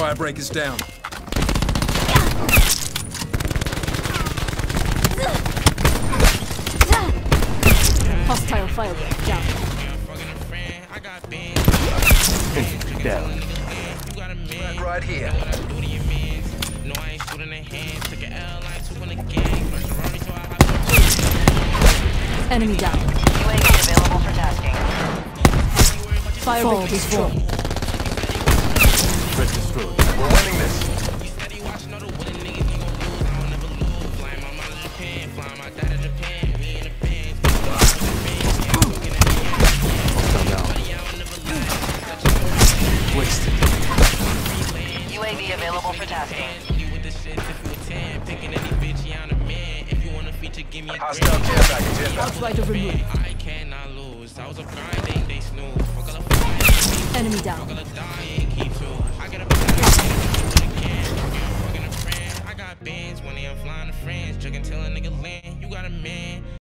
Firebreaker's down. Hostile firebreak down. Down. Right here. Enemy down. UAV available for tasking. Firebreak destroyed. Threat destroyed. We're winning this. Hostile down. Wasted. UAV available for tasking. Hostile care package inbound. Outrider removed. I cannot lose. I was a grinding, they snooze. Fuck all the Enemy down. Friends. Jugging till a nigga land. You got a man.